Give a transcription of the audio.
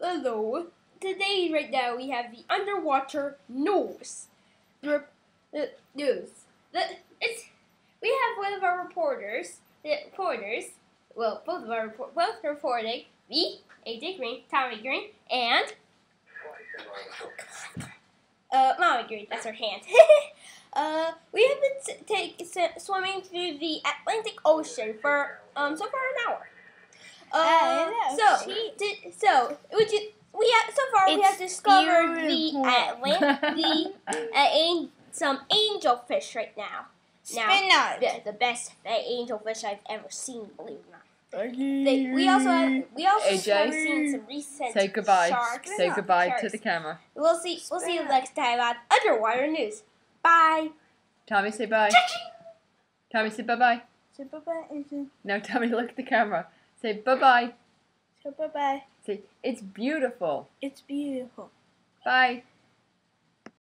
Hello. Today, right now, we have the underwater news. The, the news. The, it's we have one of our reporters. The reporters. Well, both of our both reporting. Me, AJ Greene, Tommy Greene, and uh, Mommy Greene. That's her hand. uh, we have been take, swimming through the Atlantic Ocean for um so far an hour. Uh, I so She- did, so would you? We have so far we have discovered beautiful. the Atlant the uh, an- some angelfish right now. Now, Spinach. the, the best angelfish I've ever seen. Believe it or not. They, we also have we also AJ, have seen some recent Say goodbye. sharks. Say goodbye to the camera. We'll see. We'll see you next time on Underwater News. Bye. Tommy, say bye. Tommy, say bye bye. So bye bye. No, Tommy, look at the camera. Say bye bye. So bye bye. Say it's beautiful. It's beautiful. Bye.